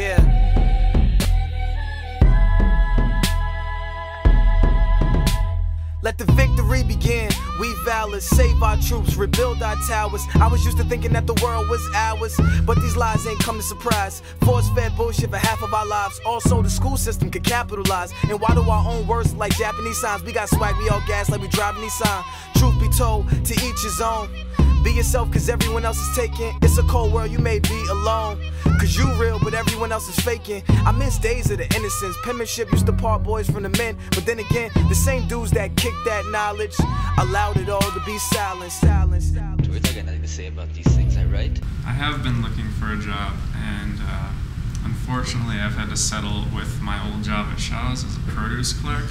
Yeah. Let the victory begin. We valid, save our troops, rebuild our towers. I was used to thinking that the world was ours, but these lies ain't come to surprise. Force fed bullshit for half of our lives. Also, the school system could capitalize. And why do our own words like Japanese signs? We got swag, we all gas like we driving Nissan. Truth be told, to each his own. Be yourself, cause everyone else is taking. It's a cold world, you may be alone. Cause you real, but everyone else is faking. I miss days of the innocence. Penmanship used to part boys from the men. But then again, the same dudes that kicked that knowledge allowed it all to be silenced. Silenced. Twitter got nothing to say about these things, I write. I have been looking for a job, and uh, unfortunately, I've had to settle with my old job at Shaw's as a produce clerk.